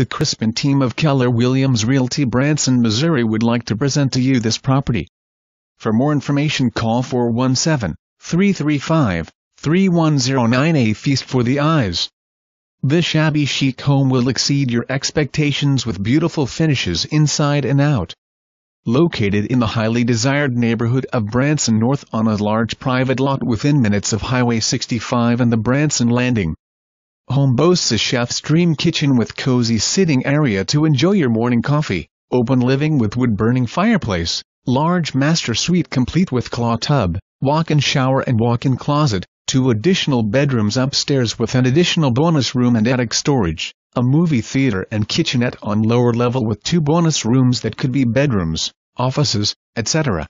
The Crispin team of Keller Williams Realty Branson, Missouri would like to present to you this property. For more information call 417-335-3109 A Feast for the Eyes. This shabby chic home will exceed your expectations with beautiful finishes inside and out. Located in the highly desired neighborhood of Branson North on a large private lot within minutes of Highway 65 and the Branson Landing. Home boasts a chef's dream kitchen with cozy sitting area to enjoy your morning coffee, open living with wood-burning fireplace, large master suite complete with claw tub, walk-in shower and walk-in closet, two additional bedrooms upstairs with an additional bonus room and attic storage, a movie theater and kitchenette on lower level with two bonus rooms that could be bedrooms, offices, etc.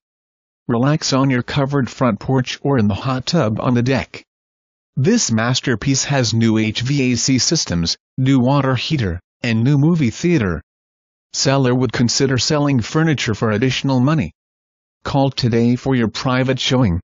Relax on your covered front porch or in the hot tub on the deck. This masterpiece has new HVAC systems, new water heater, and new movie theater. Seller would consider selling furniture for additional money. Call today for your private showing.